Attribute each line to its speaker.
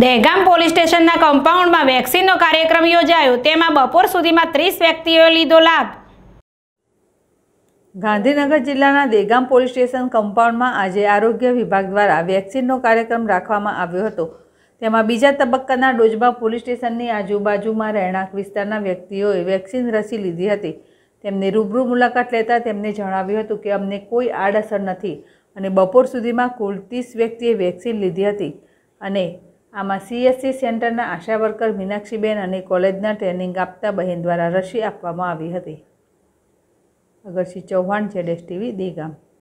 Speaker 1: Dehgam police સ્ટેશનના કમ્પાઉન્ડમાં વેક્સિનનો કાર્યક્રમ યોજાયો. તેમાં બપોર સુધીમાં ત્રીસ વ્યક્તિઓએ લીધો લાભ.
Speaker 2: ગાંધીનગર જિલ્લાના દેગામ પોલીસ સ્ટેશન કમ્પાઉન્ડમાં આજે આરોગ્ય વિભાગ દ્વારા વેક્સિનનો કાર્યક્રમ રાખવામાં આવ્યો હતો. તેમાં બીજા તબક્કાના ડોજબા પોલીસ સ્ટેશનની આજુબાજુમાં રહેણાંક વિસ્તારના વ્યક્તિઓએ વેક્સિન રસી લીધી હતી. તેમની રૂબરૂ મુલાકાત લેતા તેમને જણાવ્યું હતું કે, અમને કોઈ આડઅસર નથી. અને બપોર સુધીમાં કુલ ત્રીસ વ્યક્તિએ વેક્સિન લીધી હતી. અને આમાં સીએસસી સેન્ટરના આશા વર્કર મીનાક્ષીબેન અને કોલેજના ટ્રેનિંગ આપતા બહેન દ્વારા રસી આપવામાં આવી હતી. અગરસિંહ ચૌહાણ જેડેશ ટીવી દેગામ